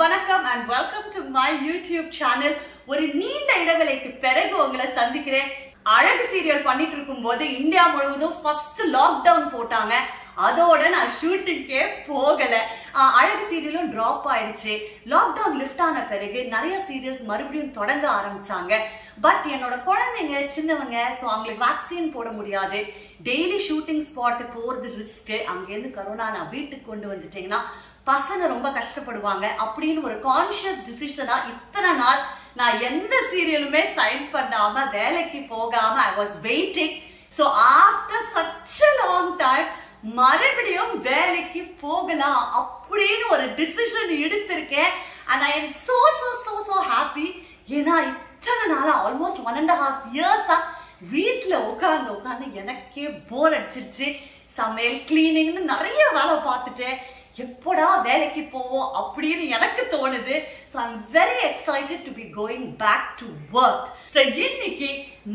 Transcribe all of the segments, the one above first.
வணக்கம் and welcome to my YouTube channel ஒரு நீண்ட இடைவேளைக்கு பிறகு உங்களை சந்திக்கிறேன். அழகு சீரியல் பண்ணிட்டு இருக்கும் போது இந்தியா முழுவதும் ஃபர்ஸ்ட் லாக்டவுன் போட்டாங்க. அதோட நான் ஷூட்டிங்கே போகல. அழகு சீரியலும் டிராப் ஆயிடுச்சு. லாக்டவுன் லிஃப்ட் ஆன பிறகு நிறைய சீரியல்ஸ் மறுபடியும் தொடங்க ஆரம்பிச்சாங்க. பட் என்னோட குழந்தைங்க சின்னவங்க ஸோ அவங்களுக்கு வேக்சின் போட முடியாது. டெய்லி ஷூட்டிங் ஸ்பாட் போறது ரிஸ்க் அங்கேருந்து கரோனா நான் வீட்டுக்கு கொண்டு வந்துட்டேங்கன்னா பசங்க ரொம்ப கஷ்டப்படுவாங்க அப்படின்னு ஒரு கான்ஷியஸ் டிசிஷனா இத்தனை நாள் நான் எந்த சீரியலுமே சைன் பண்ணாம வேலைக்கு போகாம I was waiting so after such long time மறுபடியும் வேலைக்கு போகலாம் அப்படின்னு ஒரு டிசிஷன் எடுத்திருக்கேன். And I am so so so so happy ஏன்னா இத்தனை நாளா ஆல்மோஸ்ட் ஒன் அண்ட் ஹாஃப் இயர்ஸா வீட்டில் உட்காந்து உட்காந்து எனக்கே போர் அடிச்சிருச்சு. சமையல் கிளீனிங்னு நிறைய வேலை பார்த்துட்டேன். எப்படா வேலைக்கு போவோம் அப்படின்னு எனக்கு தோணுது. So I'm very excited to be going back to work so இன்னைக்கு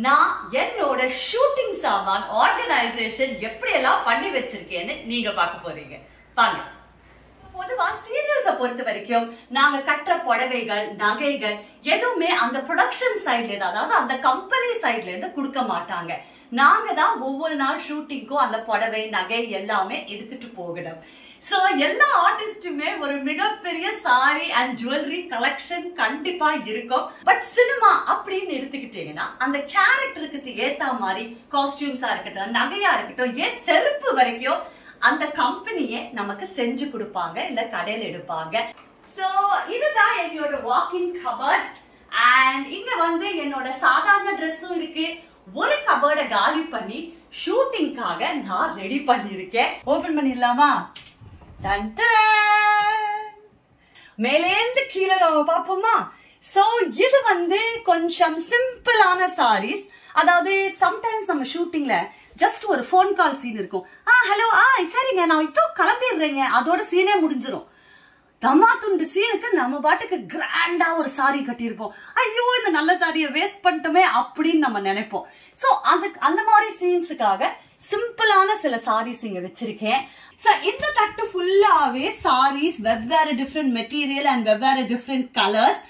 நான் என்னோட ஷூட்டிங் சாமான் ஆர்கனைசேஷன் எப்படியெல்லாம் பண்ணி வச்சிருக்கேன்னு நீங்க பார்க்க போறீங்க. வாங்க. பொதுவா சீரியல்ஸ பொறுத்த வரைக்கும் நாங்க கட்டுற புடவைகள் நகைகள் எதுவுமே அந்த ப்ரொடக்ஷன் சைட்ல இருந்து அதாவது அந்த கம்பெனி சைட்ல இருந்து கொடுக்க மாட்டாங்க. நாங்க தான் ஒவ்வொரு நாள் ஷூட்டிங்க்கும் அந்த புடவை நகை எல்லாமே எடுத்துட்டு போகணும். சோ எல்லா ஆர்டிஸ்டுமே ஒரு மிகப்பெரிய சாரி அண்ட் ஜுவல்லரி கலெக்ஷன் கண்டிப்பா இருக்கும். பட் சினிமா அப்படின்னு எடுத்துக்கிட்டீங்கன்னா அந்த கேரக்டருக்கு ஏத்த மாதிரி காஸ்டியூம்ஸா இருக்கட்டும் நகையா இருக்கட்டும் ஏன் செருப்பு வரைக்கும் அந்த கம்பெனியே நமக்கு செஞ்சு கொடுப்பாங்க இல்ல கடையில் எடுப்பாங்க. சோ இதுதான் என்னோட வாக்கிங் கபர்ட் அண்ட் இங்க வந்து என்னோட சாதாரண ட்ரெஸ்ஸும் இருக்கு. ஒரு கபர்டை காலி பண்ணி ஷூட்டிங்காக நான் ரெடி பண்ணிருக்கேன் ஓபன் பண்ணிடலாமா? மேலேந்து கீழே நம்ம பார்ப்போமா? சோ இது வந்து கொஞ்சம் சிம்பிளான சாரீஸ் அதாவது சம்டைம்ஸ் நம்ம ஷூட்டிங்ல ஜஸ்ட் ஒரு ஃபோன் கால் சீன் இருக்கும். ஆ ஹலோ ஆ சரிங்க நான் இதோ கிளம்பிடுறேங்க. அதோட சீனே முடிஞ்சிரும். தம்மா துண்டு சீனுக்கு நம்ம பாட்டுக்கு கிராண்டா ஒரு சாரி கட்டியிருப்போம். ஐயோ இந்த நல்ல சாரியை வேஸ்ட் பண்ணிட்டோமே அப்படின்னு நம்ம நினைப்போம். சோ அதுக்கு அந்த மாதிரி சீன்ஸுக்காக சிம்பிளான சில சாரீஸ் இங்க வச்சிருக்கேன். இந்த தட்டு ஃபுல்லாவே சாரீஸ் வெவ்வேறு டிஃப்ரெண்ட் மெட்டீரியல் அண்ட் வெவ்வேறு டிஃப்ரெண்ட் கலர்ஸ்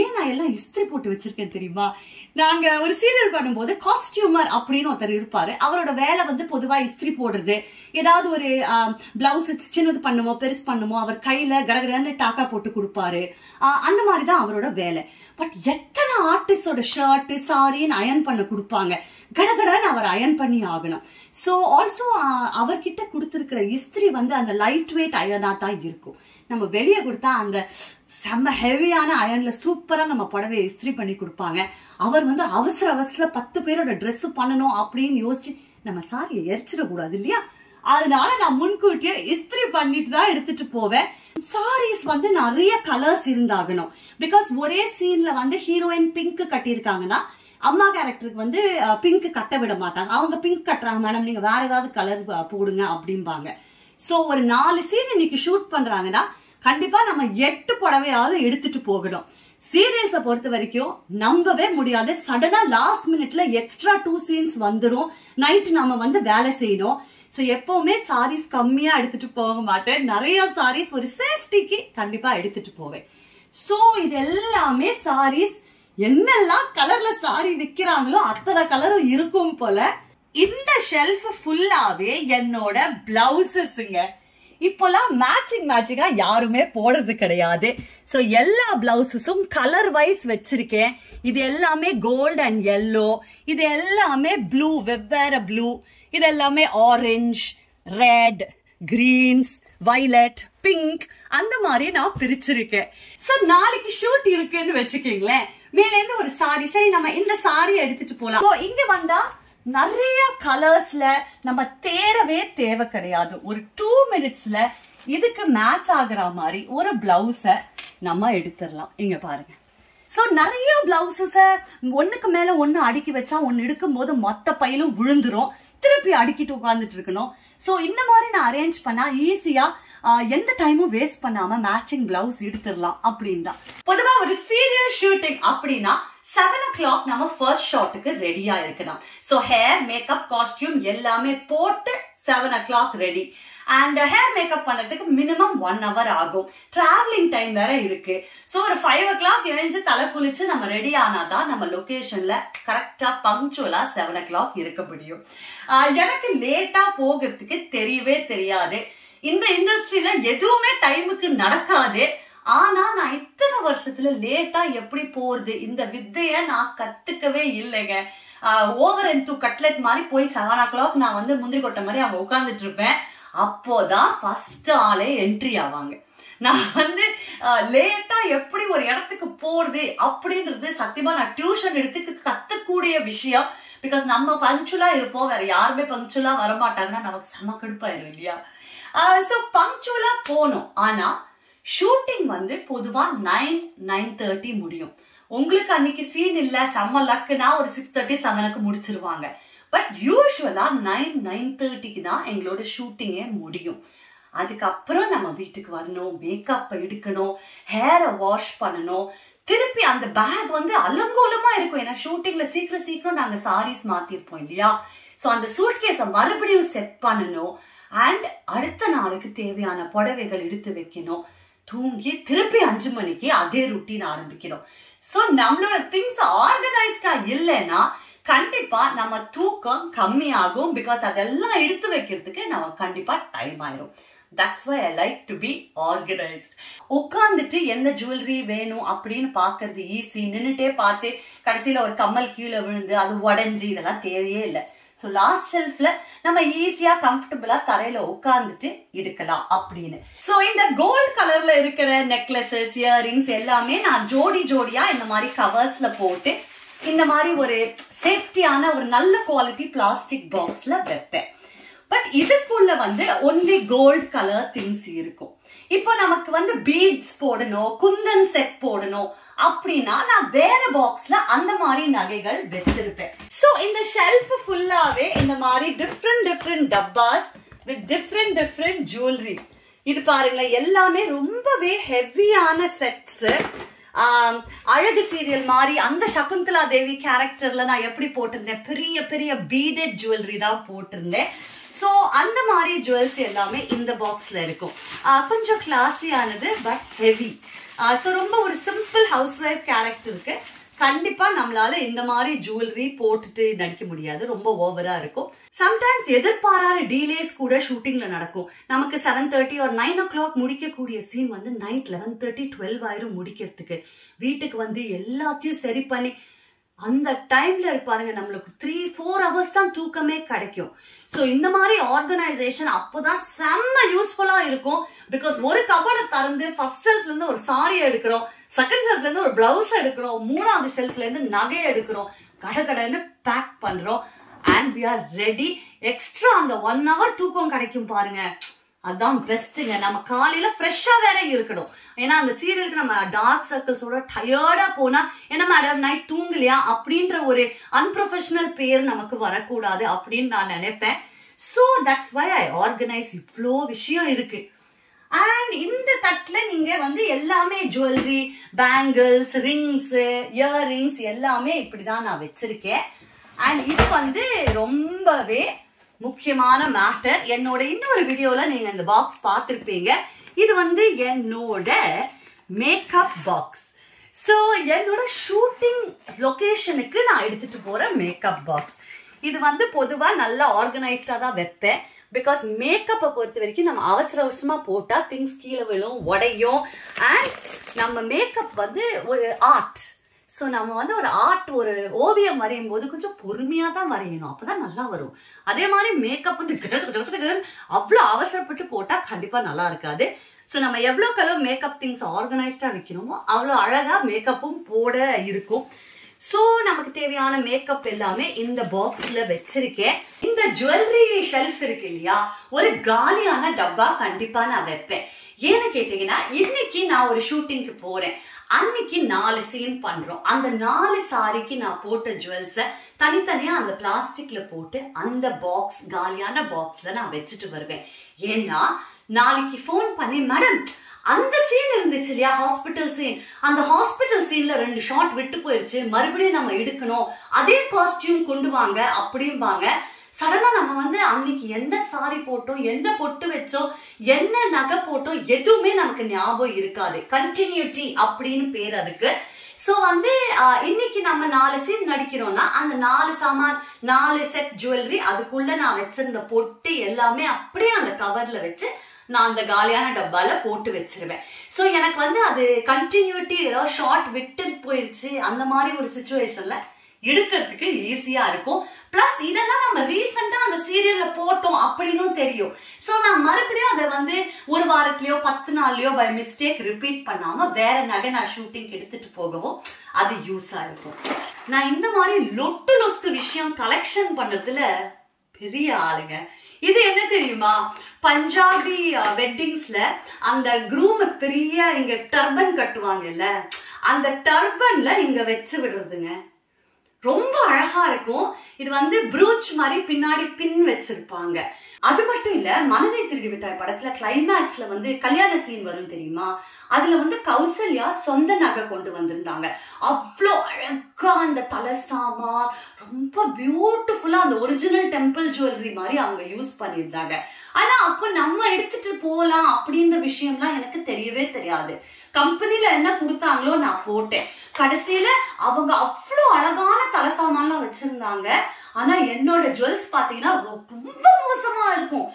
ஏன் நான் எல்லாம் இஸ்திரி போட்டு வச்சிருக்கேன் தெரியுமா? நாங்க ஒரு சீரியல் பண்ணும்போது காஸ்டியூமர் அப்படின்னு ஒருத்தர் இருப்பாரு. அவரோட வேலை வந்து பொதுவா இஸ்திரி போடுறது. ஏதாவது ஒரு பிளவுஸ் சின்னது பண்ணுமோ பெருசு பண்ணுமோ அவர் கையில கடகடன்னு டாக்கா போட்டு கொடுப்பாரு. அந்த மாதிரி தான் அவரோட வேலை. பட் எத்தனை ஆர்டிஸ்டோட ஷர்ட் சாரின்னு அயன் பண்ண கொடுப்பாங்க. கடகடன்னு அவர் அயன் பண்ணி ஆகணும். ஸோ ஆல்சோ அவர்கிட்ட கொடுத்துருக்கிற இஸ்திரி வந்து அந்த லைட் வெயிட் அயனாக தான் இருக்கும். நம்ம வெளியே கொடுத்தா அந்த செம்ம ஹெவியான அயனில் சூப்பராக நம்ம புடவையை இஸ்திரி பண்ணி கொடுப்பாங்க. அவர் வந்து அவசர அவசர பத்து பேரோட ட்ரெஸ்ஸு பண்ணணும் அப்படின்னு யோசிச்சு நம்ம சாரியை எரிச்சிடக்கூடாது இல்லையா? அதனால நான் முன்கூட்டியே இஸ்திரி பண்ணிட்டு தான் எடுத்துட்டு போவேன். சாரீஸ் வந்து நிறைய கலர்ஸ் இருந்தாகணும். பிகாஸ் ஒரே சீன்ல வந்து ஹீரோயின் பிங்க் கட்டியிருக்காங்கன்னா அம்மா கேரக்டருக்கு வந்து பிங்க் கட்ட விட மாட்டாங்க. அவங்க பிங்க் கட்டுறாங்க மேடம் நீங்க வேற ஏதாவது கலர் போடுங்க அப்படிம்பாங்க. சோ ஒரு நாலு சீன் இன்னைக்கு ஷூட் பண்றாங்கன்னா கண்டிப்பா நம்ம எட்டு புடவையாவது எடுத்துட்டு போகணும். சீரியல்ஸை பொறுத்த வரைக்கும் நம்பவே முடியாது. சடனா லாஸ்ட் மினிட்ல எக்ஸ்ட்ரா டூ சீன்ஸ் வந்துடும் நைட் நம்ம வந்து வேலை செய்யணும். ஸோ எப்பவுமே சாரீஸ் கம்மியா எடுத்துட்டு போக மாட்டேன். நிறைய சாரீஸ் ஒரு சேஃப்டிக்கு கண்டிப்பா எடுத்துட்டு போவேன். ஸோ இது எல்லாமே சாரீஸ் என்னெல்லாம் கலர்ல சாரி விற்கிறாங்களோ அத்தனை கலரும் இருக்கும் போல இந்த ஷெல்ஃப் ஃபுல்லாவே என்னோட பிளவுசஸ்ங்க இப்போலாம் மேட்சிங் மேட்சிங்கா யாருமே போடுறது கிடையாது. ஸோ எல்லா பிளவுசஸும் கலர் வைஸ் வச்சிருக்கேன். இது எல்லாமே கோல்ட் அண்ட் எல்லோ இது எல்லாமே ப்ளூ வெவ்வேறு ப்ளூ இது எல்லாமே orange red greens violet pink அந்த மாதிரி நான் பிரிச்சிருக்கேன். ஸோ நாளைக்கு ஷூட் இருக்குன்னு வச்சுக்கீங்களேன். மேலேருந்து ஒரு சாரி சரி நம்ம இந்த சாரி எடுத்துட்டு போலாம். இங்க வந்தா நிறைய கலர்ஸ்ல நம்ம தேடவே தேவை கிடையாது. ஒரு டூ மினிட்ஸ்ல இதுக்கு மேட்ச் ஆகுற மாதிரி ஒரு பிளவுஸ நம்ம எடுத்துடலாம். இங்க பாருங்க. சோ நிறைய பிளவுசஸ ஒண்ணுக்கு மேல ஒன்று அடுக்கி வச்சா ஒன்று எடுக்கும் போது மொத்த பையிலும் விழுந்துரும். திருப்பி அடுக்கிட்டு உட்காந்துட்டு இருக்கணும். சோ இந்த மாதிரி நான் அரேஞ்ச் பண்ணா ஈஸியா எந்த டைமும் வேஸ்ட் பண்ணாம மேட்சிங் பிளவுஸ் எடுத்துடலாம் அப்படின்னு தான் பொதுவா ஒரு சீரியல் ஷூட்டிங் அப்படின்னா செவன் ஓ கிளாக் நம்ம ஃபர்ஸ்ட் ஷாட்டுக்கு ரெடியா இருக்கணும். ஸோ ஹேர் மேக்கப் காஸ்டியூம் எல்லாமே போட்டு seven o'clock ready and hair makeup பண்றதுக்கு மினிமம் ஒன் ஹவர் ஆகும். டிராவலிங் டைம் வேற இருக்கு. ஸோ ஒரு ஃபைவ் ஓ கிளாக் எழுந்து தலை குளிச்சு நம்ம ரெடி ஆனாதான் நம்ம லொகேஷன்ல கரெக்டா பங்க்சுவலா செவன் ஓ கிளாக் இருக்க முடியும். எனக்கு லேட்டா போகிறதுக்கு தெரியவே தெரியாது. இந்த இண்டஸ்ட்ரியில எதுவுமே டைமுக்கு நடக்காது. ஆனா நான் இத்தனை வருஷத்துல லேட்டா எப்படி போறது? இந்த வித்தைய நான் கத்துக்கவே இல்லைங்க. ஓவர் அண்ட் டூ கட்லெட் மாதிரி போய் செவன் ஓ கிளாக் நான் வந்து முந்திரி கொட்டை மாதிரி அவங்க உட்காந்துட்டு இருப்பேன். அப்போதான் ஃபர்ஸ்ட் ஆளே என்ட்ரி ஆவாங்க. நான் வந்து லேட்டா எப்படி ஒரு இடத்துக்கு போறது அப்படின்றது சத்தியமா நான் டியூஷன் எடுத்து கத்தக்கூடிய விஷயம். பிகாஸ் நம்ம பங்க்சுவலா இருப்போம் வேற யாருமே பங்க்சுவலா வரமாட்டாங்கன்னா நமக்கு செம கடுப்பாயிரும் இல்லையா? ஸோ பங்க்சுவலா போனோம். ஆனா ஷூட்டிங் வந்து பொதுவா நைன் நைன் தேர்ட்டி முடியும். உங்களுக்கு அன்னைக்கு சீன் இல்ல செம்ம லக்குனா ஒரு சிக்ஸ் தேர்ட்டி செவனுக்கு முடிச்சிருவாங்க. பட் யூஸ்வலாக நைன் நைன் தேர்ட்டிக்கு தான் எங்களோட ஷூட்டிங்கே முடியும். அதுக்கப்புறம் நம்ம வீட்டுக்கு வரணும் மேக்கப் எடுக்கணும் ஹேரை வாஷ் பண்ணணும். திருப்பி அந்த பேக் வந்து அலங்கோலமா இருக்கும். ஏன்னா ஷூட்டிங்ல சீக்கிரம் சீக்கிரம் நாங்க சாரீஸ் மாத்திருப்போம் இல்லையா? ஸோ அந்த சூட்கேஸை மறுபடியும் செட் பண்ணணும். அண்ட் அடுத்த நாளுக்கு தேவையான புடவைகள் எடுத்து வைக்கணும். தூங்கி திருப்பி அஞ்சு மணிக்கு அதே ருட்டீன் ஆரம்பிக்கணும். ஸோ நம்மளோட திங்ஸ் ஆர்கனைஸ்டா இல்லைன்னா கண்டிப்பா நம்ம தூக்கம் கம்மியாகும் பிகாஸ் அதெல்லாம் எடுத்து வைக்கிறதுக்கு நம்ம கண்டிப்பா டைம் ஆயிரும். That's why I like to be organised உட்காந்துட்டு எந்த ஜுவல்லரி வேணும் அப்படின்னு பாக்குறது ஈஸி நின்றுட்டே பார்த்து கடைசியில ஒரு கம்மல் கீழே விழுந்து அது உடஞ்சி இதெல்லாம் தேவையே இல்லை. ஸோ லாஸ்ட் ஷெல்ஃப்ல நம்ம ஈஸியா கம்ஃபர்டபுளா தரையில உட்காந்துட்டு எடுக்கலாம் அப்படின்னு. ஸோ இந்த கோல்ட் கலர்ல இருக்கிற நெக்லஸஸ் இயரிங்ஸ் எல்லாமே நான் ஜோடி ஜோடியா இந்த மாதிரி கவர்ஸ்ல போட்டு இந்த மாதிரி ஒரு சேஃப்டியான ஒரு நல்ல குவாலிட்டி பிளாஸ்டிக் பாக்ஸ்ல வைப்பேன். பட் இதுக்குள்ள வந்து ஒன்லி கோல்ட் கலர் திங்ஸ் இருக்கும். இப்போ நமக்கு வந்து பீட்ஸ் போடணும் குந்தன் செட் போடணும் அப்படின்னா நான் வேற பாக்ஸ்ல அந்த மாதிரி நகைகள் வச்சிருப்பேன். சோ இந்த ஷெல்ஃப் ஃபுல்லாவே இந்த மாதிரி டிஃப்ரெண்ட் டிஃப்ரெண்ட் டப்பாஸ் வித் டிஃப்ரெண்ட் டிஃப்ரெண்ட் ஜுவல்லரி இது பாருங்களேன் எல்லாமே ரொம்பவே ஹெவியான செட்ஸ் அழகு சீரியல் மாதிரி அந்த சகுந்தலா தேவி கேரக்டர்ல நான் எப்படி போட்டிருந்தேன்? பெரிய பெரிய பீடட் ஜுவல்லரி தான் போட்டிருந்தேன். ஸோ அந்த மாதிரி ஜுவல்ஸ் எல்லாமே இந்த பாக்ஸில் இருக்கும். கொஞ்சம் கிளாஸியானது பட் ஹெவி ஸோ ரொம்ப ஒரு சிம்பிள் ஹவுஸ் ஒய்ஃப் கேரக்டருக்கு கண்டிப்பா நம்மளால இந்த மாதிரி ஜுவல்லரி போட்டுட்டு நடிக்க முடியாது. ரொம்ப ஓவரா இருக்கும். சம்டைம்ஸ் எதிர்பாராத டீலேஸ் கூட ஷூட்டிங்ல நடக்கும். நமக்கு செவன் தேர்ட்டி ஒரு நைன் ஓ கிளாக் முடிக்கக்கூடிய சீன் வந்து நைட் லெவன் தேர்ட்டி டுவெல் ஆயிரும் முடிக்கிறதுக்கு. வீட்டுக்கு வந்து எல்லாத்தையும் சரி பண்ணி அந்த டைம்ல இருப்பாருங்க நம்மளுக்கு த்ரீ ஃபோர் ஹவர்ஸ் தான் தூக்கமே கிடைக்கும். ஸோ இந்த மாதிரி ஆர்கனைசேஷன் அப்போதான் செம்ம யூஸ்ஃபுல்லா இருக்கும். பிகாஸ் ஒரு கபரை திறந்து ஃபர்ஸ்ட் ஷெல்ஃப்ல இருந்து ஒரு சாரி எடுக்கிறோம் செகண்ட் ஷெல்ஃப்ல இருந்து ஒரு பிளவுஸ் எடுக்கிறோம் மூணாவது ஷெல்ஃப்ல இருந்து நகை எடுக்கிறோம் கடகடன்னு பேக் பண்றோம் and we are ready extra அந்த ஒன் ஹவர் தூக்கம் கிடைக்கும் பாருங்க. அதுதான் பெஸ்ட்டுங்க நம்ம காலையில ஃப்ரெஷ்ஷா வேற இருக்கணும். ஏன்னா அந்த சீரியலுக்கு நம்ம டார்க் சர்க்கிள்ஸோட டயர்டா போனா என்ன மேடம் நைட் தூங்கலையா? அப்படின்ற ஒரு அன்ப்ரொஃபஷனல் பேர் நமக்கு வரக்கூடாது அப்படின்னு நான் நினைப்பேன். So that's why I organise இவ்வளோ விஷயம் இருக்கு. அண்ட் இந்த தட்டில் நீங்க வந்து எல்லாமே ஜுவல்லரி பேங்கிள்ஸ் ரிங்ஸ் இயர்ரிங்ஸ் எல்லாமே இப்படிதான் நான் வச்சிருக்கேன். அண்ட் இது வந்து ரொம்பவே முக்கியமான மேட்டர் என்னோட இன்னொரு வீடியோல நீங்க இந்த பாக்ஸ் பார்த்துருப்பீங்க. இது வந்து என்னோட மேக்கப் பாக்ஸ் ஸோ என்னோட ஷூட்டிங் லொக்கேஷனுக்கு நான் எடுத்துட்டு போற மேக்கப் பாக்ஸ் இது வந்து பொதுவாக நல்லா ஆர்கனைஸ்டாக தான் வைப்பேன். பிகாஸ் மேக்கப்பை பொறுத்த வரைக்கும் நம்ம அவசர அவசரமாக போட்டால் திங்ஸ் கீழே விழும் உடையும். அண்ட் நம்ம மேக்கப் வந்து ஒரு ஆர்ட் ஸோ நம்ம வந்து ஒரு ஆர்ட் ஒரு ஓவியம் வரையும் போது கொஞ்சம் பொறுமையாக தான் வரையணும். அப்பதான் நல்லா வரும். அதே மாதிரி மேக்கப் வந்து அவ்வளோ அவசரப்பட்டு போட்டால் கண்டிப்பாக நல்லா இருக்காது. ஸோ நம்ம எவ்வளோக்கு அளவு மேக்கப் திங்ஸ் ஆர்கனைஸ்டாக வைக்கணுமோ அவ்வளோ அழகாக மேக்கப்பும் போட இருக்கும். ஸோ நமக்கு தேவையான மேக்கப் எல்லாமே இந்த பாக்ஸில் வச்சிருக்கேன். இந்த ஜுவல்லரி ஷெல்ஃப் இருக்கு இல்லையா? ஒரு காலியான டப்பா கண்டிப்பாக நான் வைப்பேன். ஏன்னு கேட்டீங்கன்னா இன்னைக்கு நான் ஒரு ஷூட்டிங்க்கு போறேன். அன்னைக்கு நாலு சீன் பண்றோம். அந்த நாலு சாரிக்கு நான் போட்ட ஜுவல்ஸ தனித்தனியா அந்த பிளாஸ்டிக்ல போட்டு அந்த பாக்ஸ் காலியான பாக்ஸ்ல நான் வச்சுட்டு வருவேன். ஏன்னா நாளைக்கு ஃபோன் பண்ணி மேடம் அந்த சீன் இருந்துச்சு இல்லையா? ஹாஸ்பிட்டல் சீன் அந்த ஹாஸ்பிட்டல் சீன்ல ரெண்டு ஷாட் விட்டு போயிருச்சு. மறுபடியும் நம்ம எடுக்கணும். அதே காஸ்டியூம் கொண்டு வாங்க அப்படிம்பாங்க. சடனா நம்ம வந்து அன்னைக்கு என்ன சாரி போட்டோம் என்ன பொட்டு வச்சோம் என்ன நகை போட்டோம் எதுவுமே நமக்கு ஞாபகம் இருக்காது. கண்டினியூட்டி அப்படின்னு பேர் அதுக்கு. ஸோ வந்து இன்னைக்கு நம்ம நாலு சீன் நடிக்கிறோம்னா அந்த நாலு சாமான் நாலு செட் ஜுவல்லரி அதுக்குள்ள நான் வச்சிருந்த பொட்டு எல்லாமே அப்படியே அந்த கவர்ல வச்சு நான் அந்த காலியான டப்பால போட்டு வச்சிருவேன். ஸோ எனக்கு வந்து அது கண்டினியூட்டி ஏதாவது ஷார்ட் விட்டு போயிருச்சு அந்த மாதிரி ஒரு சுச்சுவேஷன்ல எடுக்கிறதுக்கு ஈஸியா இருக்கும். பிளஸ் இதெல்லாம் நம்ம ரீசெண்டா அந்த சீரியல்ல போட்டோம் அப்படின்னும் தெரியும். சோ நான் மறுபடியும் அதை வந்து ஒரு வாரத்திலயோ பத்து நாள்லயோ பை மிஸ்டேக் ரிப்பீட் பண்ணாம வேற நகை நான் ஷூட்டிங் எடுத்துட்டு போகவும் அது யூஸா இருக்கும். நான் இந்த மாதிரி லொட்டு லொஸ்கு விஷயம் கலெக்ஷன் பண்ணதுல பெரிய ஆளுங்க. இது என்ன தெரியுமா? பஞ்சாபி வெட்டிங்ஸ்ல அந்த குரூம் பெரிய இங்க டர்பன் கட்டுவாங்கல்ல அந்த டர்பன்ல இங்க வச்சு விடுறதுங்க. ரொம்ப அழகா இருக்கும். இது வந்து ப்ரூச் மாதிரி பின்னாடி பின் வச்சிருப்பாங்க. அது மட்டும் இல்ல மனதை திருடி விட்டாய் படத்துல கிளைமேக்ஸ்ல வந்து கல்யாண சீன் வரும் தெரியுமா? அதுல வந்து கௌசல்யா சொந்த நகை கொண்டு வந்திருந்தாங்க. அவ்வளோ அழகா அந்த தலசாமா ரொம்ப பியூட்டிஃபுல்லா அந்த ஒரிஜினல் டெம்பிள் ஜுவல்லரி மாதிரி அவங்க யூஸ் பண்ணியிருந்தாங்க. ஆனா அப்ப நம்ம எடுத்துட்டு போலாம் அப்படின்ற விஷயம்லாம் எனக்கு தெரியவே தெரியாது. கம்பெனில என்ன கொடுத்தாங்களோ நான் போட்டேன். கடைசியில அவங்க அவ்வளோ அழகான தலசாமான்லாம் வச்சிருந்தாங்க. ஆனா என்னோட ஜுவல்ஸ் பாத்தீங்கன்னா ரொம்ப பயங்கரமா இருக்கும்.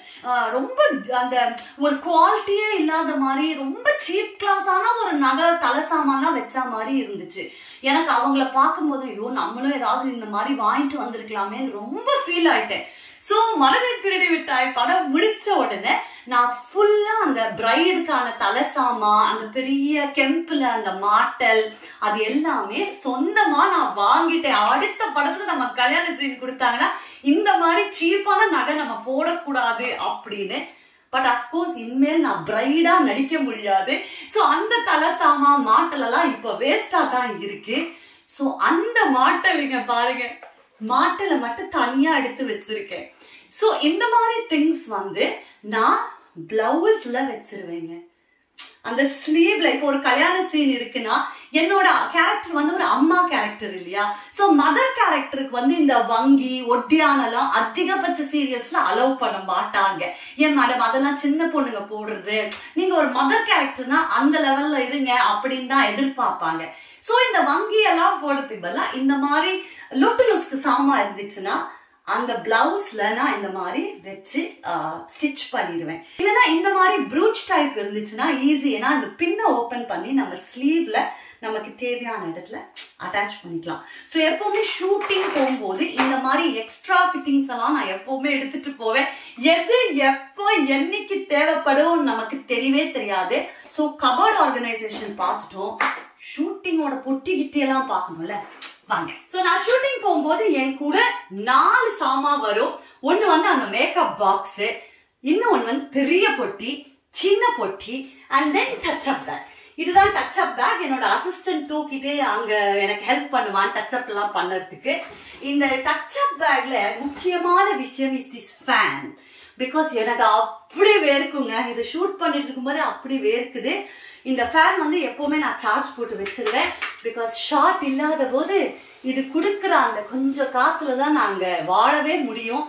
ரொம்ப அந்த ஒரு குவாலிட்டியே இல்லாத மாதிரி ரொம்ப சீப் கிளாஸான ஒரு நகை தலசாமான்லாம் வச்ச மாதிரி இருந்துச்சு. எனக்கு அவங்கள பார்க்கும்போது ஐயோ நம்மளும் ஏதாவது இந்த மாதிரி வாங்கிட்டு வந்திருக்கலாமேன்னு ரொம்ப ஃபீல் ஆயிட்டேன். ஸோ மனதை திருடி விட்டாய். படம் முடிச்ச உடனே நான் ஃபுல்லா அந்த பிரைடுக்கான தலசாமா அந்த பெரிய கெம்பில் அந்த மாட்டல் அது எல்லாமே சொந்தமா நான் வாங்கிட்டேன். அடுத்த படத்துல நம்ம கல்யாண சீன் கொடுத்தாங்கன்னா இந்த மாதிரி சீப்பான நகை நம்ம போடக்கூடாது அப்படின்னு. பட் அஃப்கோர்ஸ் இனிமேல் நான் பிரைடா நடிக்க முடியாது. ஸோ அந்த தலசாமா மாட்டல் எல்லாம் இப்ப வேஸ்டா தான் இருக்கு. ஸோ அந்த மாட்டலுங்க பாருங்க. மாட்டலை மட்டும் தனியா எடுத்து வச்சிருக்கேன். ஸோ இந்த மாதிரி திங்ஸ் வந்து நான் பிளவுஸ்ல வச்சிருவேங்க. அந்த ஸ்லீவ்ல இப்போ ஒரு கல்யாண சீன் இருக்குன்னா என்னோட கேரக்டர் வந்து ஒரு அம்மா கேரக்டர் இல்லையா? ஸோ மதர் கேரக்டருக்கு வந்து இந்த வங்கி ஒட்டியானலாம் அதிகபட்ச சீரியல்ஸ்ல அலோவ் பண்ண மாட்டாங்க. ஏன் மேடம் அதெல்லாம் சின்ன பொண்ணுங்க போடுறது? நீங்க ஒரு மதர் கேரக்டர்னா அந்த லெவல்ல இருங்க அப்படின்னு தான் எதிர்பார்ப்பாங்க. ஸோ இந்த வங்கி எல்லாம் போடுறதுக்கு இந்த மாதிரி லுட்டுலுஸ்க்கு சாமா இருந்துச்சுன்னா அந்த பிளவுஸ்ல நான் இந்த மாதிரி வச்சு ஸ்டிச் பண்ணிடுவேன் இல்லைன்னா இந்த மாதிரி ப்ரூச் டைப் இருந்துச்சுன்னா ஈஸி ஏன்னா இந்த பின்னை ஓபன் பண்ணி நம்ம ஸ்லீவ்ல நமக்கு தேவையான இடத்துல அட்டாச் பண்ணிக்கலாம். ஸோ எப்போவுமே ஷூட்டிங் போகும்போது இந்த மாதிரி எக்ஸ்ட்ரா ஃபிட்டிங்ஸ் எல்லாம் நான் எப்போவுமே எடுத்துட்டு போவேன். எது எப்போ என்னைக்கு தேவைப்படும் நமக்கு தெரியவே தெரியாது. ஸோ கபர்ட் ஆர்கனைசேஷன் பார்த்துட்டோம். ஷூட்டிங்கோட பொட்டி கிட்டி எல்லாம் பார்க்கணும்ல. வாங்க. ஸோ நான் ஷூட்டிங் போகும்போது என் கூட நாலு சாமா வரும். ஒன்று வந்து அந்த மேக்கப் பாக்ஸு இன்னும் ஒன்று வந்து பெரிய பொட்டி சின்ன பொட்டி and then touch up that இதுதான் டச் அப் பேக் என்னோட அசிஸ்டன்ட் தூக்கிட்டு அங்க எனக்கு ஹெல்ப் பண்ணுவான் டச் அப் எல்லாம் பண்ணறதுக்கு. இந்த டச் அப் பேக்ல முக்கியமான விஷயம் இஸ் திஸ் ஃபேன் பிகாஸ் எனக்கு அப்படி வேர்க்குங்க. இதை ஷூட் பண்ணிட்டு இருக்கும்போது அப்படி வேர்க்குது. இந்த ஃபேன் வந்து எப்பவுமே நான் சார்ஜ் போட்டு வச்சிருவேன். பிகாஸ் ஷார்ட் இல்லாத போது இது கொடுக்குற அந்த கொஞ்சம் காத்துல தான் நாங்க வாழவே முடியும்.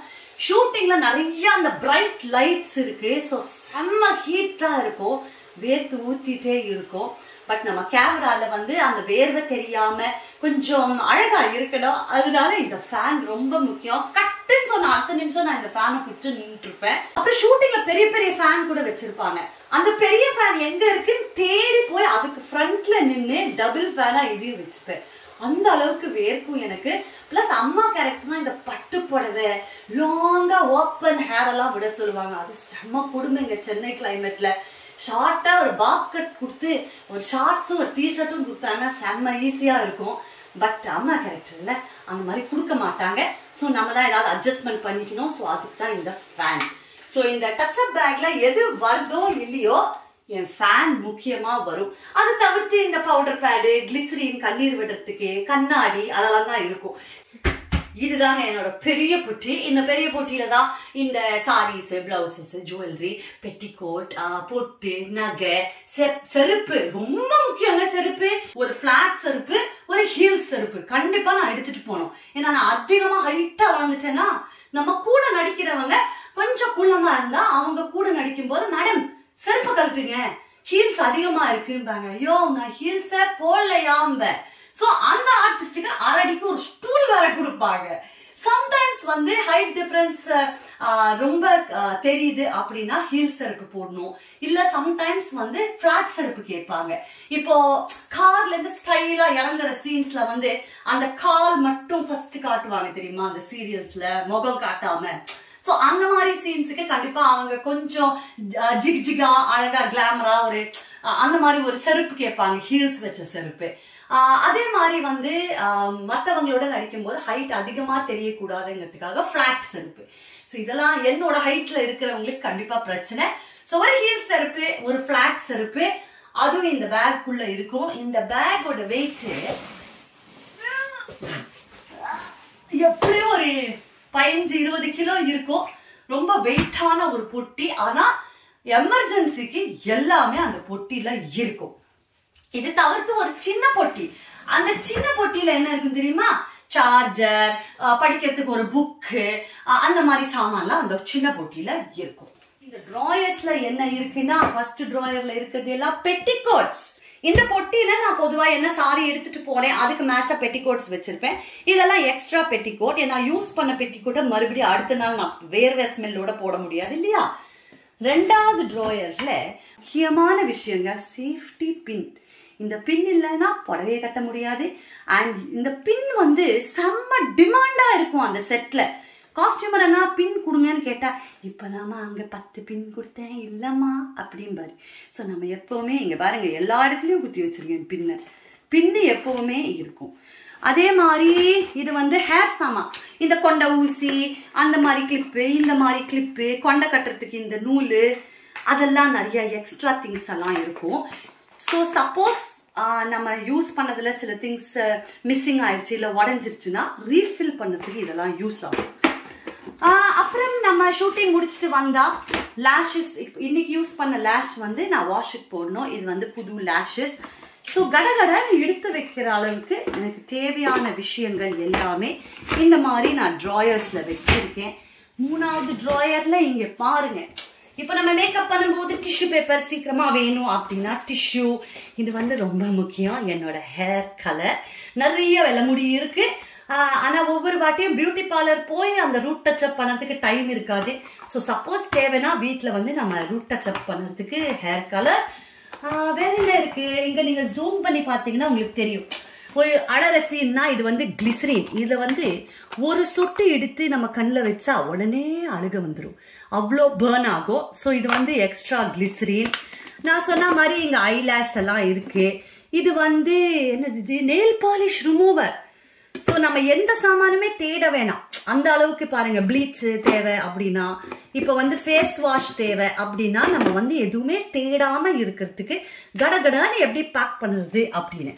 ஷூட்டிங்ல நிறைய அந்த பிரைட் லைட்ஸ் இருக்கு. ஸோ செம்ம ஹீட்டா இருக்கும். வேர்த்து ஊத்திட்டே இருக்கும். பட் நம்ம கேமரால வந்து அந்த வேர்வை தெரியாம கொஞ்சம் அழகா இருக்கணும். அதனால இந்த ஃபேன் ரொம்ப முக்கியம். கட்டுன்னு சொன்ன அடுத்த நிமிஷம் நான் இந்த ஃபேனை பிடிச்சு நின்று இருப்பேன் அப்புறம் ஷூட்டிங்ல பெரிய பெரிய ஃபேன் கூட வச்சிருப்பாங்க. அந்த பெரிய ஃபேன் எங்க இருக்குன்னு தேடி போய் அதுக்கு ஃப்ரண்ட்ல நின்று டபுள் ஃபேனா இதையும் வச்சுப்பேன். அந்த அளவுக்கு வேர்க்கும் எனக்கு. பிளஸ் அம்மா கேரக்டர்னா இந்த பட்டு புடவை. லாங்கா ஓப்பன் ஹேர் எல்லாம் விட சொல்லுவாங்க. அது செம்ம கொடுமைங்க சென்னை கிளைமேட்ல ஷார்ட்டா ஒரு பாப் கட் கொடுத்து ஒரு ஷார்ட்ஸும் ஒரு டிஷர்ட்டும் கொடுத்தாங்கன்னா செம்ம ஈஸியா இருக்கும். பட் அம்மா கேரக்டர்ல அந்த மாதிரி கொடுக்க மாட்டாங்க. ஸோ நம்ம தான் ஏதாவது அட்ஜஸ்ட்மெண்ட் பண்ணிக்கணும். ஸோ அதுக்கு தான் இந்த ஃபேன் ஸோ இந்த டச் அப் பேக்ல எது வருதோ இல்லையோ என் ஃபேன் முக்கியமா வரும். அது தவிர்த்து இந்த பவுடர் பேடு கிளிசரின் கண்ணீர் விடுறதுக்கு கண்ணாடி அதெல்லாம் தான் இருக்கும். இதுதாங்க என்னோட பெரிய புட்டி. இந்த பெரிய புட்டியில தான் இந்த சாரீஸ் பிளவுசஸ் ஜுவல்லரி பெட்டிகோட் பொட்டு நகை செப்- செருப்பு. ரொம்ப முக்கியங்க செருப்பு. ஒரு பிளாட் செருப்பு ஒரு ஹீல் செருப்பு. கண்டிப்பா நான் எடுத்துட்டு போனோம் ஏன்னா நான் அதிகமா ஹைட்டா வளர்ந்துட்டேன்னா நம்ம கூட நடிக்கிறவங்க கொஞ்சம் குள்ளமா இருந்தா அவங்க கூட நடிக்கும் போது மேடம் செருப்பு கழட்டுங்க. ஹீல்ஸ் அதிகமா இருக்கும்பாங்க. ஐயோ நான் ஹீல்ஸ போடலையாம்ப. சோ அந்த ஆர்டிஸ்டுக்கு அரடிக்கு ஒரு ஸ்டூல் வேற கொடுப்பாங்க. சம்டைம்ஸ் வந்து ஹைட் டிஃபரன்ஸ் ரொம்ப தெரியுது அப்படின்னா ஹீல் செருப்பு போடணும். இல்ல சம்டைம்ஸ் வந்து ஃபிளாட் செருப்பு கேட்பாங்க. இப்போ கார்ல இருந்து ஸ்டைலா இறங்குற சீன்ஸ்ல வந்து அந்த கால் மட்டும் ஃபர்ஸ்ட் காட்டுவாங்க தெரியுமா? அந்த சீரியல்ஸ்ல முகம் காட்டாம. சோ அந்த மாதிரி சீன்ஸுக்கு கண்டிப்பா அவங்க கொஞ்சம் ஜிக் ஜிகா அழகா கிளாமரா ஒரு அந்த மாதிரி ஒரு செருப்பு கேட்பாங்க. ஹீல்ஸ் வச்ச செருப்பு. அதே மாதிரி வந்து மற்றவங்களோட நடிக்கும்போது நடிக்கும் போது ஹைட் அதிகமாக தெரியக்கூடாதுங்கிறதுக்காக ஃப்ளாக்ஸ் செருப்பு ஸோ இதெல்லாம் என்னோட ஹைட்டில் இருக்கிறவங்களுக்கு கண்டிப்பாக பிரச்சனை. ஸோ ஒரு ஹீல் செருப்பு ஒரு ஃபிளாட் செருப்பு அதுவும் இந்த பேக்குள்ள இருக்கும். இந்த பேக்கோட வெயிட்டு எப்படியும் ஒரு பதினஞ்சு இருபது கிலோ இருக்கும். ரொம்ப வெயிட்டான ஒரு பொட்டி. ஆனால் எமர்ஜென்சிக்கு எல்லாமே அந்த பொட்டியில் இருக்கும். இது தவிர்த்து ஒரு சின்ன பொட்டி. அந்த சின்ன பொட்டியில என்ன இருக்கும் தெரியுமா? சார்ஜர் படிக்கிறதுக்கு ஒரு புக்கு அந்த மாதிரி சாமான்லாம் அந்த சின்ன பொட்டியில இருக்கும். இந்த டிராயர்ஸ்ல என்ன இருக்குன்னா ஃபர்ஸ்ட் டிராயர்ல இருக்கிறது எல்லாம் பெட்டிகோட்ஸ் இந்த பொட்டியில நான் பொதுவா என்ன சாரி எடுத்துட்டு போறேன் அதுக்கு மேட்சா பெட்டிகோட்ஸ் வச்சிருப்பேன். இதெல்லாம் எக்ஸ்ட்ரா பெட்டிகோட் ஏன்னா யூஸ் பண்ண பெட்டிகோட்டை மறுபடியும் அடுத்த நாள் நான் வேர்வே ஸ்மெல்லோட போட முடியாது இல்லையா? ரெண்டாவது ட்ராயர்ல முக்கியமான விஷயங்க சேஃப்டி பின் இந்த பின் இல்லைன்னா புடவையை கட்ட முடியாது. அண்ட் இந்த பின் வந்து செம்ம டிமாண்டா இருக்கும் அந்த செட்ல காஸ்டியூமர் அண்ணா பின் கொடுங்கன்னு கேட்டா இப்பதாம்மா அங்க பத்து பின் கொடுத்தேன் இல்லம்மா அப்படிம்பாரு. ஸோ நம்ம எப்பவுமே இங்க பாருங்க எல்லா இடத்துலயும் குத்தி வச்சிருக்கேன் பின்னை பின்னு எப்பவுமே இருக்கும். அதே மாதிரி இது வந்து ஹேர் சாமா. இந்த கொண்ட ஊசி அந்த மாதிரி கிளிப்பு இந்த மாதிரி கிளிப்பு கொண்டை கட்டுறதுக்கு இந்த நூல் அதெல்லாம் நிறைய எக்ஸ்ட்ரா திங்ஸ் எல்லாம் இருக்கும். ஸோ சப்போஸ் நம்ம யூஸ் பண்ணதில் சில திங்ஸ் மிஸ்ஸிங் ஆயிடுச்சு இல்லை உடஞ்சிருச்சுன்னா ரீஃபில் பண்ணுறதுக்கு இதெல்லாம் யூஸ் ஆகும். அப்புறம் நம்ம ஷூட்டிங் முடிச்சுட்டு வந்தால் லேஷஸ் இன்னைக்கு யூஸ் பண்ண லேஷ் வந்து நான் வாஷுக்கு போடணும். இது வந்து புது லேஷஸ் ஸோ கடகடன்னு எடுத்து வைக்கிற அளவுக்கு எனக்கு தேவையான விஷயங்கள் எல்லாமே இந்த மாதிரி நான் ட்ராயர்ஸில் வச்சுருக்கேன். மூணாவது ட்ராயரில் இங்கே பாருங்கள் இப்போ நம்ம மேக்கப் பண்ணும்போது டிஷ்யூ பேப்பர் சீக்கிரமாக வேணும் அப்படின்னா டிஷ்யூ இது வந்து ரொம்ப முக்கியம். என்னோட ஹேர் கலர் நிறைய வெள்ள முடி இருக்கு. ஆனால் ஒவ்வொரு வாட்டியும் பியூட்டி பார்லர் போய் அந்த ரூட் டச்சப் பண்ணுறதுக்கு டைம் இருக்காது. ஸோ சப்போஸ் தேவைன்னா வீட்டில் வந்து நம்ம ரூட் டச்சப் பண்ணுறதுக்கு ஹேர் கலர் வேற என்ன இருக்கு? இங்கே நீங்கள் ஜூம் பண்ணி பார்த்தீங்கன்னா உங்களுக்கு தெரியும். ஒரு அழரசின்னா இது வந்து கிளிசரின் இதில் வந்து ஒரு சொட்டு எடுத்து நம்ம கண்ணில் வச்சா உடனே அழுக வந்துடும் அவ்வளோ பேர்ன் ஆகும். ஸோ இது வந்து எக்ஸ்ட்ரா கிளிசரின் நான் சொன்ன மாதிரி இங்கே ஐலாஷ் எல்லாம் இருக்குது இது வந்து என்னது இது? நெயில் பாலிஷ் ரிமூவர் ஸோ நம்ம எந்த சாமானுமே தேட வேணாம். அந்த அளவுக்கு பாருங்க ப்ளீச் தேவை அப்படின்னா இப்போ வந்து ஃபேஸ் வாஷ் தேவை அப்படின்னா நம்ம வந்து எதுவுமே தேடாமல் இருக்கிறதுக்கு கடகடான்னு எப்படி பேக் பண்ணுறது அப்படின்னு.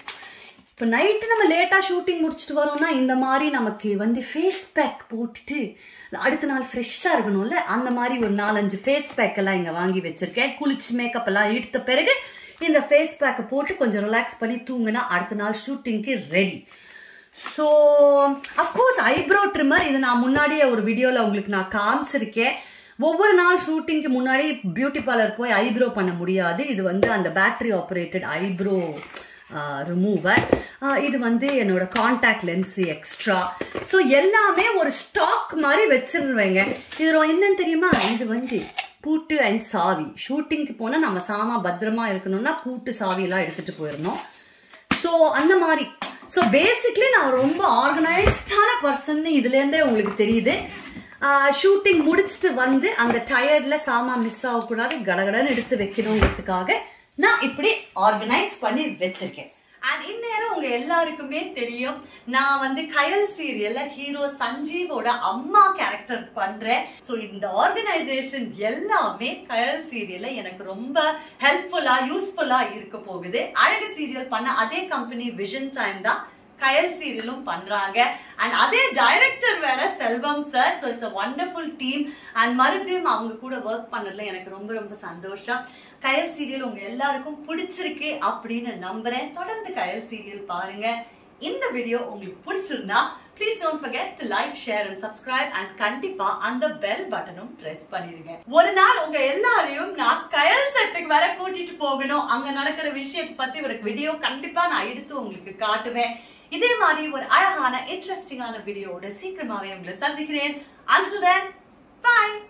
இப்போ நைட்டு நம்ம லேட்டாக ஷூட்டிங் முடிச்சுட்டு வரோம்னா இந்த மாதிரி நமக்கு வந்து ஃபேஸ் பேக் போட்டுட்டு அடுத்த நாள் ஃப்ரெஷ்ஷாக இருக்கணும்ல? அந்த மாதிரி ஒரு நாலஞ்சு ஃபேஸ் பேக் எல்லாம் இங்கே வாங்கி வச்சிருக்கேன். குளிச்சு மேக்கப் எல்லாம் எடுத்த பிறகு இந்த ஃபேஸ் பேக்கை போட்டு கொஞ்சம் ரிலாக்ஸ் பண்ணி தூங்கினா அடுத்த நாள் ஷூட்டிங்க்கு ready so of course eyebrow trimmer இது நான் முன்னாடியே ஒரு வீடியோவில் உங்களுக்கு நான் காமிச்சிருக்கேன். ஒவ்வொரு நாள் ஷூட்டிங்க்கு முன்னாடி பியூட்டி பார்லர் போய் ஐப்ரோ பண்ண முடியாது. இது வந்து அந்த பேட்டரி ஆப்ரேட்டட் ஐப்ரோ ரிமூவர் இது வந்து என்னோட காண்டாக்ட் லென்ஸ் எக்ஸ்ட்ரா ஸோ எல்லாமே ஒரு ஸ்டாக் மாதிரி வச்சிருவேங்க. இது என்னன்னு தெரியுமா? இது வந்து பூட்டு அண்ட் சாவி. ஷூட்டிங்க்கு போனால் நம்ம சாமா பத்திரமா இருக்கணும்னா பூட்டு சாவி எல்லாம் எடுத்துட்டு போயிடணும். ஸோ அந்த மாதிரி. ஸோ பேசிக்லி நான் ரொம்ப ஆர்கனைஸ்டான பர்சன் இதுலேருந்தே உங்களுக்கு தெரியுது. ஷூட்டிங் முடிச்சுட்டு வந்து அந்த டயர்டில் சாமா மிஸ் ஆகக்கூடாது கடகடன்னு எடுத்து வைக்கணுங்கிறதுக்காக நான் இப்படி ஆர்கனைஸ் பண்ணி வச்சிருக்கேன். அண்ட் இந்நேரம் உங்க எல்லாருக்குமே தெரியும் நான் வந்து கயல் சீரியல்ல ஹீரோ சஞ்சீவோட அம்மா கேரக்டர் பண்றேன். ஸோ இந்த ஆர்கனைசேஷன் எல்லாமே கயல் சீரியல்ல எனக்கு ரொம்ப ஹெல்ப்ஃபுல்லா யூஸ்ஃபுல்லா இருக்க போகுது. அழகு சீரியல் பண்ண அதே கம்பெனி விஷன் டைம் தான் கயல் சீரியலும் பண்றாங்க. அண்ட் அதே டயல் வேற Selvam sir so it's a wonderful team and மறுபடியும் அவங்க கூட ஒர்க் பண்ணதுல எனக்கு ரொம்ப ரொம்ப சந்தோஷம். கயல் சீரியல் உங்க எல்லாருக்கும் பிடிச்சிருக்கு அப்படின்னு நம்புறேன். தொடர்ந்து கயல் சீரியல் பாருங்க. இந்த வீடியோ உங்களுக்கு பிடிச்சிருந்தா please don't forget to like share and subscribe and கண்டிப்பா அந்த பெல் பட்டனும் பிரஸ் பண்ணிருங்க. ஒரு நாள் உங்க எல்லாரையும் நான் கயல் செட்டுக்கு வர கூட்டிட்டு போகணும். அங்க நடக்கிற விஷயத்தை பத்தி ஒரு வீடியோ கண்டிப்பா நான் எடுத்து உங்களுக்கு காட்டுவேன். இதே மாதிரி ஒரு அழகான இன்ட்ரெஸ்டிங்கான வீடியோட சீக்கிரமாவே உங்களை சந்திக்கிறேன். Until தென் bye.